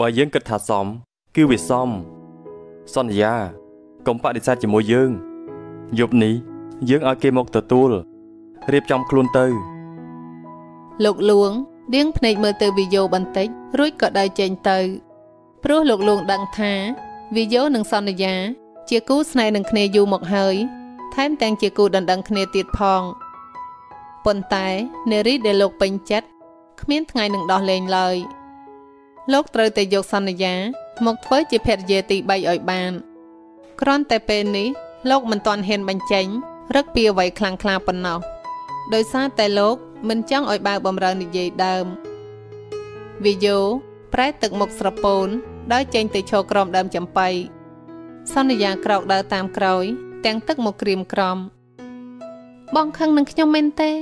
បើយើងគិតថាសមគឺវាសម សន្យាកុំបដិសេធជាមួយយើងយប់នេះយើងឲ្យគេមកទទួលរៀបចំខ្លួនទៅ លោកលួងដៀងភ្នែកមើលទៅវីយ៉ូបន្តិចរួចក៏ដើរចេញទៅព្រោះលោកលួងដឹងថាវីយ៉ូនិងសន្យា ជាគូស្នេហ៍នឹងគ្នាយូរមកហើយថែមទាំងជាគូដណ្ដឹងគ្នាទៀតផងប៉ុន្តែនារីដែលលោកពេញចិត្តគ្មានថ្ងៃនឹងដោះលែងឡើយ លោកត្រូវតែយកសន្យា មកធ្វើជាភរិយាទី3ឲ្យបានគ្រាន់តែពេលនេះលោកមិនទាន់ហ៊ានបញ្ចេញរឹកពីអ្វីខ្លាំងក្លាប៉ុណ្ណោះដោយសារតែលោកមិនចង់ឲ្យបាវបំរើនិយាយដើមវីយ៉ូប្រែទឹកមុខស្រពោនដោយចេញទៅឈរក្រោមដើមចំបៃសន្យាក្រោកដើរតាមក្រោយ ទាំងទឹកមកក្រៀមក្រំបងខឹងនឹងខ្ញុំមែនទេ